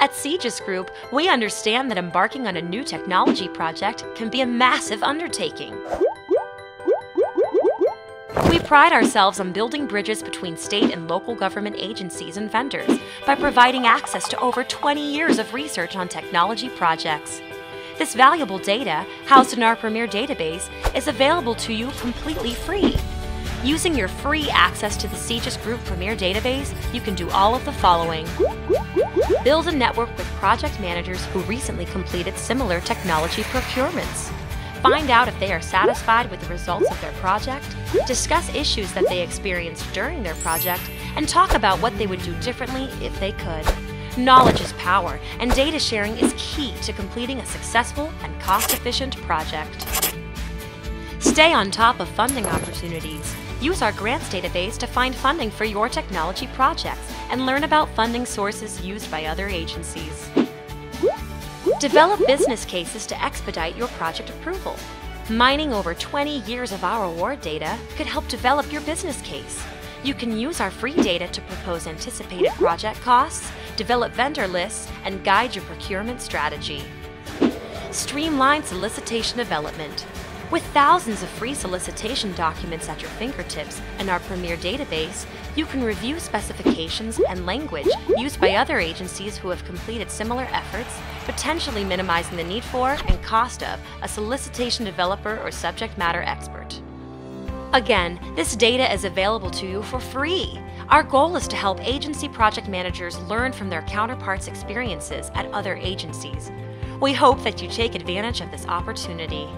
At CJIS Group, we understand that embarking on a new technology project can be a massive undertaking. We pride ourselves on building bridges between state and local government agencies and vendors by providing access to over 20 years of research on technology projects. This valuable data, housed in our Premier database, is available to you completely free. Using your free access to the CJIS Group Premier database, you can do all of the following. Build a network with project managers who recently completed similar technology procurements. Find out if they are satisfied with the results of their project, discuss issues that they experienced during their project, and talk about what they would do differently if they could. Knowledge is power, and data sharing is key to completing a successful and cost efficient project. Stay on top of funding opportunities. Use our grants database to find funding for your technology projects and learn about funding sources used by other agencies. Develop business cases to expedite your project approval. Mining over 20 years of our award data could help develop your business case. You can use our free data to propose anticipated project costs, develop vendor lists, and guide your procurement strategy. Streamline solicitation development. With thousands of free solicitation documents at your fingertips and our Premier database, you can review specifications and language used by other agencies who have completed similar efforts, potentially minimizing the need for and cost of a solicitation developer or subject matter expert. Again, this data is available to you for free. Our goal is to help agency project managers learn from their counterparts' experiences at other agencies. We hope that you take advantage of this opportunity.